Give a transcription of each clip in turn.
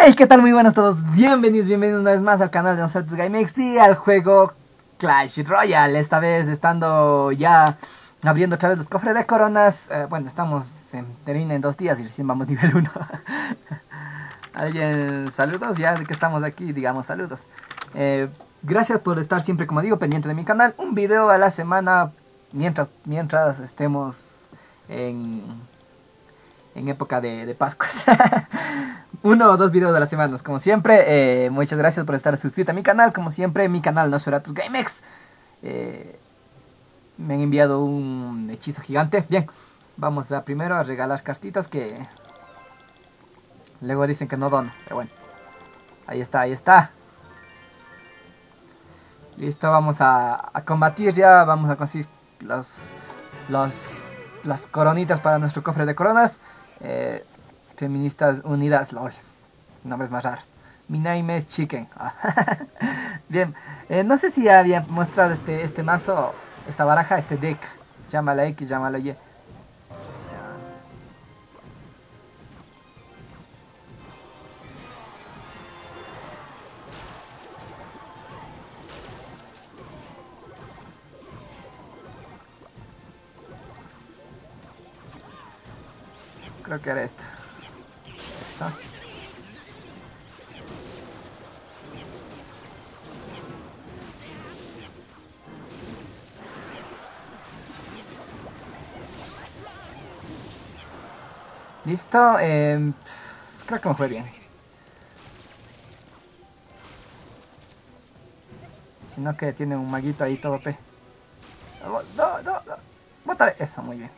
Hey, ¿qué tal? Muy buenas a todos. Bienvenidos, bienvenidos una vez más al canal de nosotros GameX y al juego Clash Royale. Esta vez estando ya abriendo otra vez los cofres de coronas. Eh, bueno, estamos en, termina en dos días y recién vamos nivel 1. Alguien, saludos, ya que estamos aquí, digamos saludos. Eh, gracias por estar siempre, como digo, pendiente de mi canal. Un video a la semana mientras, mientras estemos en, en época de, de Pascuas. uno o dos videos a la semana, como siempre. Eh, muchas gracias por estar suscrito a mi canal. Como siempre, mi canal Nosferatus GameX. Eh, me han enviado un hechizo gigante. Bien, vamos a primero a regalar cartitas que luego dicen que no dono. Pero bueno, ahí está, ahí está. Listo, vamos a, combatir ya. Vamos a conseguir los, los, las coronitas para nuestro cofre de coronas. Eh, Feministas Unidas, lol. Nombres más raros. Mi name es Chicken. Bien, eh, no sé si había mostrado este, este mazo, esta baraja, este deck. Llámala X, llámalo Y. Creo que era esto. Listo, eh, creo que me fue bien. Sino que tiene un maguito ahí todo pe. No, no, no. Eso, muy bien.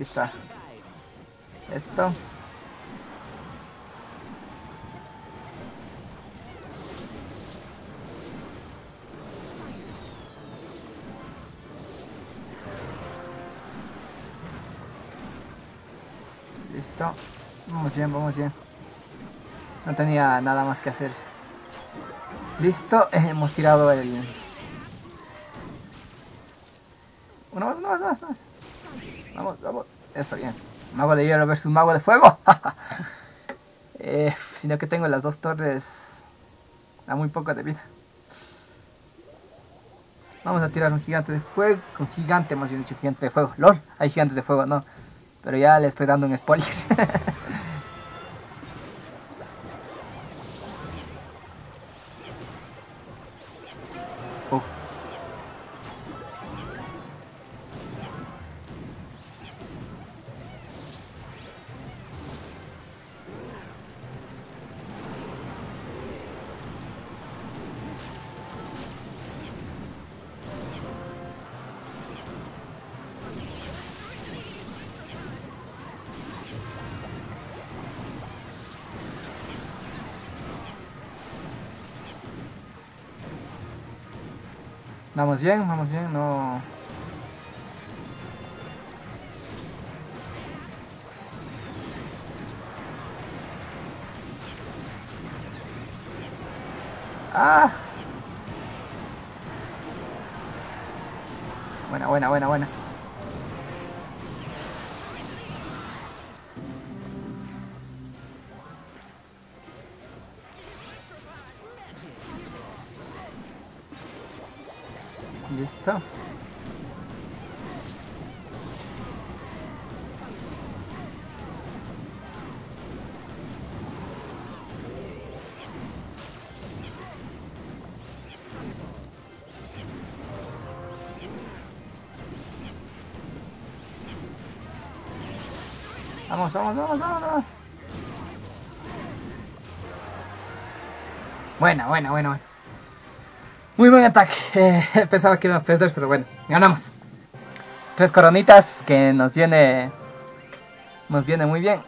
Aquí está. Esto. Listo. Vamos bien, vamos bien. No tenía nada más que hacer. Listo. hemos tirado el, Uno más, no más, no más. Vamos, vamos. Eso, bien. Mago de hielo versus mago de fuego. eh, sino que tengo las dos torres a muy poco de vida. Vamos a tirar un gigante de fuego. Un gigante, más bien dicho, gigante de fuego. LOL, hay gigantes de fuego, no. Pero ya le estoy dando un spoiler. Vamos bien, vamos bien, no... ¡Ah! Buena, buena, buena, buena. Listo. Vamos, vamos, vamos, vamos. Buena, buena, buena, buena. Muy buen ataque. Eh, pensaba que iba a perder, pero bueno, ganamos. Tres coronitas que nos viene. Nos viene muy bien.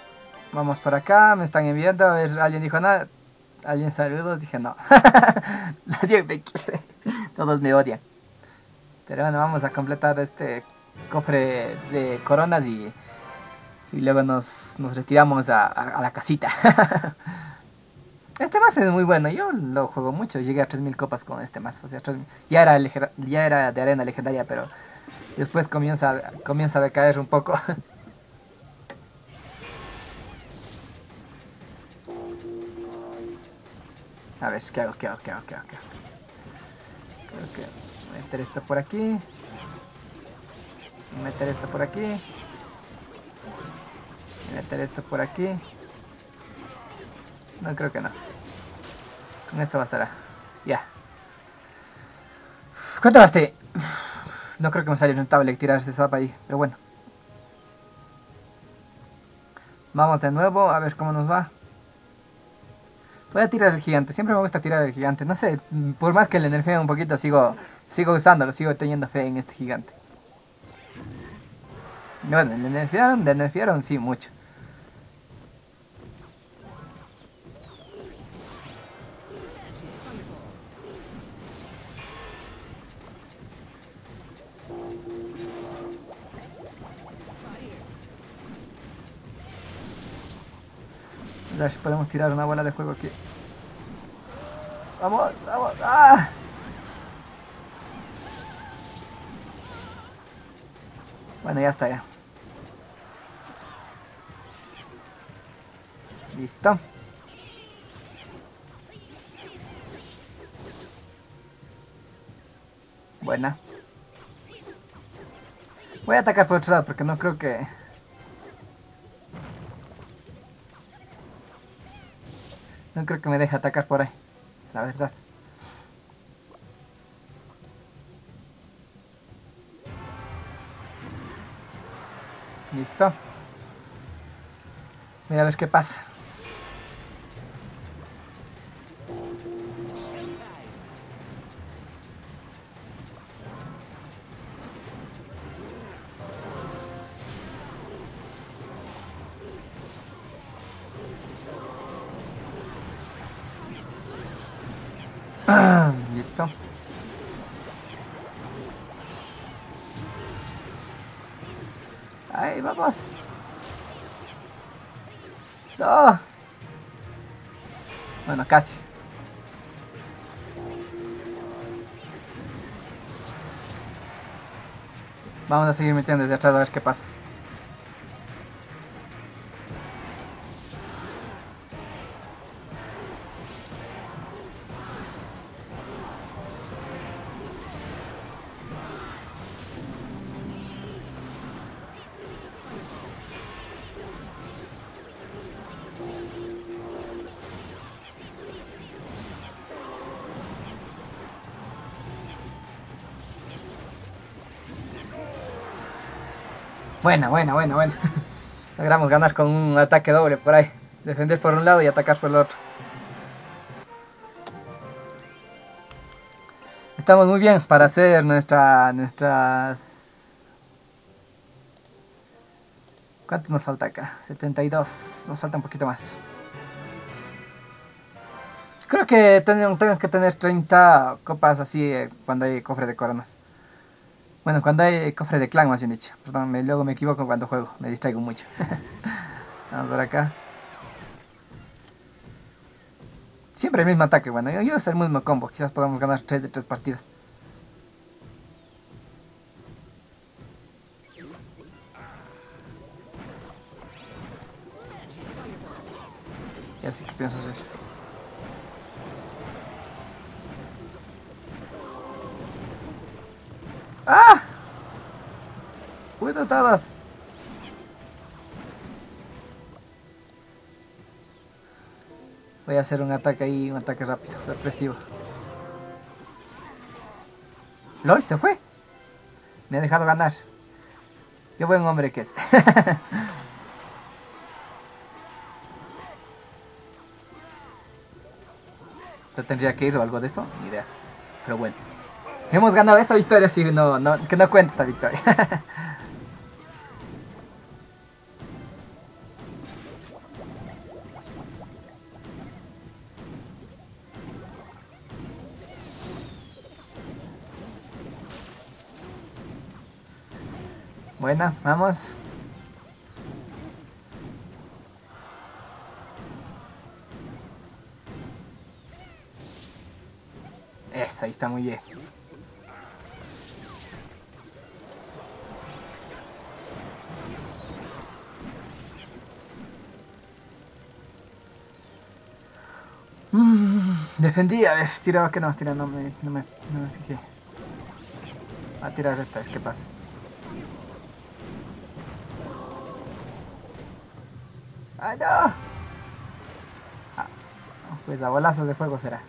Vamos por acá, me están enviando. A ver, alguien dijo nada. Alguien saludos, dije no. Nadie me quiere. Todos me odian. Pero bueno, vamos a completar este cofre de coronas y, y luego nos, nos retiramos a, a la casita. Este mazo es muy bueno, yo lo juego mucho, llegué a 3000 copas con este mazo, o sea, ya era, ya de arena legendaria, pero después comienza, a decaer un poco. A ver, ¿qué hago? ¿Qué hago? ¿Qué hago? ¿Qué hago? ¿Qué? Creo que meter esto por aquí. Meter esto por aquí. Meter esto por aquí. No, creo que no. Con esto bastará. Ya. ¿Cuánto gasté? No creo que me salga rentable tirar ese zap ahí, pero bueno. Vamos de nuevo a ver cómo nos va. Voy a tirar el gigante, siempre me gusta tirar el gigante. No sé, por más que le energía un poquito, sigo, sigo usándolo, sigo teniendo fe en este gigante. Bueno, le nerfearon, le nerfearon, sí, mucho. Si podemos tirar una bola de juego aquí. Vamos, vamos. ¡Ah! Bueno, ya está ya. Listo. Buena. Voy a atacar por otro lado porque no creo que... No creo que me deje atacar por ahí, la verdad. Listo. Voy a ver qué pasa. Listo. Ahí vamos. No. Bueno, casi. Vamos a seguir metiendo desde atrás a ver qué pasa. Buena, buena, buena, buena. Logramos ganar con un ataque doble por ahí. Defender por un lado y atacar por el otro. Estamos muy bien para hacer nuestra, nuestras... ¿Cuánto nos falta acá? 72. Nos falta un poquito más. Creo que tengo, tengo que tener 30 copas así eh, cuando hay cofre de coronas. Bueno, cuando hay cofre de clan, más bien dicho. Perdón, luego me equivoco cuando juego. Me distraigo mucho. Vamos por acá. Siempre el mismo ataque. Bueno, yo, yo es el mismo combo. Quizás podamos ganar 3 de 3 partidas. Ya sé qué pienso hacer. ¡Ah! ¡Cuidado todas! Voy a hacer un ataque ahí, un ataque rápido, sorpresivo. ¡Lol! ¿Se fue? Me ha dejado ganar. Qué buen hombre que es. ¿Se tendría que ir o algo de eso? Ni idea. Pero bueno. Hemos ganado esta victoria, sí, no, no, que no cuenta esta victoria. Buena, vamos. Eso, ahí está muy bien. Defendí, a ver, tiraba que no, tira, no me, no me, fijé. A tirar esta, es que pasa. ¡Ay, no! Ah, pues a bolazos de fuego será.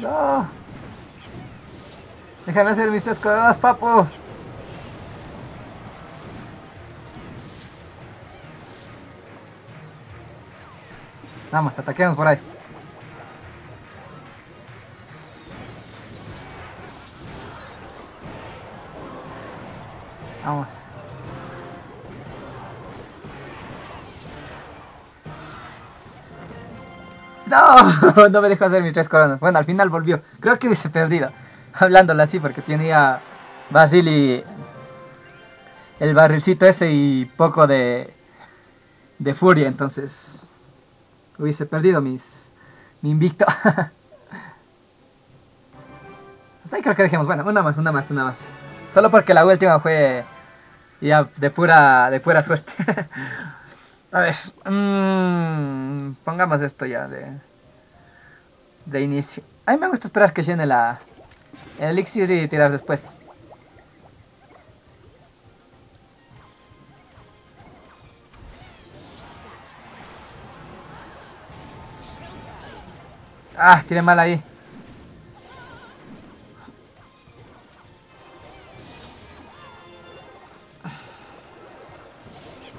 No. Déjame hacer mis tres coronas, papu. Vamos, ataquemos por ahí. Vamos. No, no me dejó hacer mis tres coronas. Bueno, al final volvió. Creo que hubiese perdido. Hablándolo así porque tenía barril y... El barrilcito ese y poco de... De furia, entonces... Hubiese perdido mis... Mi invicto. Hasta ahí creo que dejemos. Bueno, una más, una más, una más. Solo porque la última fue... Ya de pura, de pura suerte. A ver, mmm, pongamos esto ya de, de inicio. A mí me gusta esperar que llene la, el elixir y tirar después. Ah, tiré mal ahí.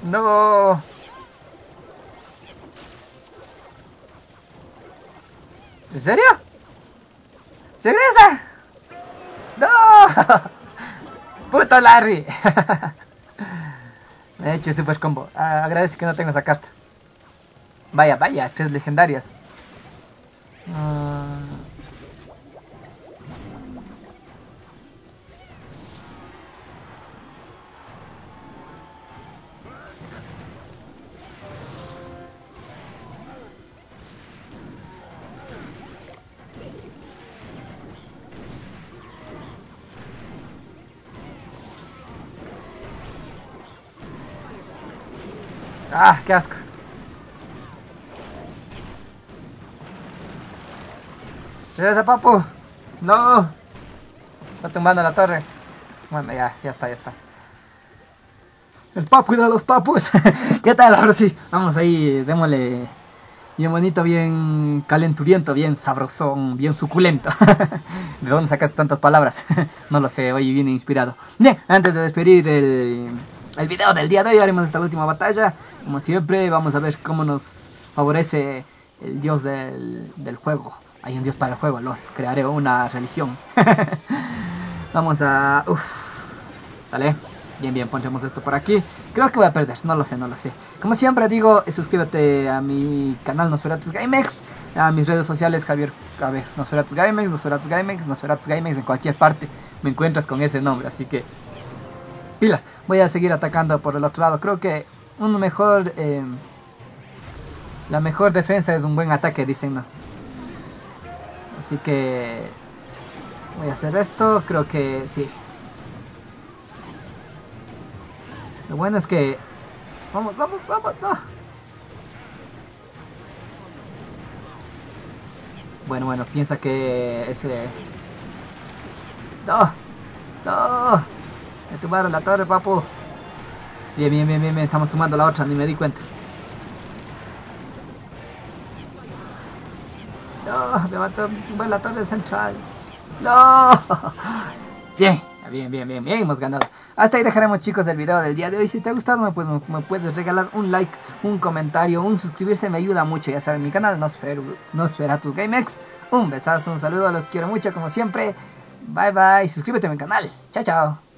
No. ¿En serio? ¡Regresa! ¡No! ¡Puto Larry! Me he hecho super combo. Ah, agradece que no tengo esa carta. Vaya, vaya, tres legendarias. Ah, qué asco. Regresa, papu. No. Está tumbando la torre. Bueno, ya, ya está, ya está. El papu de los papus. ¿Qué tal? Ahora sí. Vamos ahí, démosle bien bonito, bien calenturiento, bien sabroso, bien suculento. ¿De dónde sacaste tantas palabras? no lo sé, hoy viene inspirado. Bien, antes de despedir el, el video del día de hoy, haremos esta última batalla. Como siempre, vamos a ver cómo nos favorece el dios del, del juego. Hay un dios para el juego, lol. Crearé una religión. vamos a... Uf. Dale. Bien, bien, ponchemos esto por aquí. Creo que voy a perder, no lo sé, no lo sé. Como siempre digo, suscríbete a mi canal Nosferatus GameX, a mis redes sociales Javier, a ver, Nosferatus GameX, Nosferatus GameX, Nosferatus GameX, en cualquier parte me encuentras con ese nombre, así que pilas. Voy a seguir atacando por el otro lado. Creo que un mejor, eh, la mejor defensa es un buen ataque, dicen, ¿no? Así que voy a hacer esto, creo que sí. Lo bueno es que... Vamos, vamos, vamos, no. Bueno, bueno, piensa que ese... No, no. Me tumbaron la torre, papu. Bien, bien, bien, bien, bien. Estamos tomando la otra, ni me di cuenta. No, me va a la torre central. No. Bien, bien, bien, bien, bien, hemos ganado. Hasta ahí dejaremos chicos el video del día de hoy. Si te ha gustado, me, pues, puedes regalar un like, un comentario, un suscribirse, me ayuda mucho. Ya saben, mi canal Nosfer, Nosferatus GameX. Un besazo, un saludo, los quiero mucho como siempre. Bye bye, suscríbete a mi canal. Chao, chao.